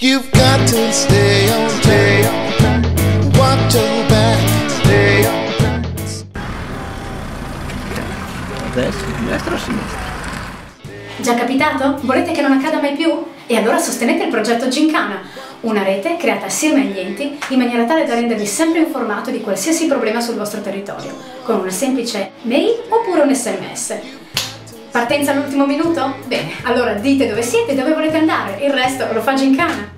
You've got to stay on track. Watch your back. Stay on track. Adesso, destra o sinistra? Già capitato? Volete che non accada mai più? E allora sostenete il progetto Gincana, una rete creata assieme agli enti in maniera tale da rendervi sempre informato di qualsiasi problema sul vostro territorio, con una semplice mail oppure un sms. Partenza all'ultimo minuto? Bene, allora dite dove siete e dove volete andare, il resto lo fa Gincana.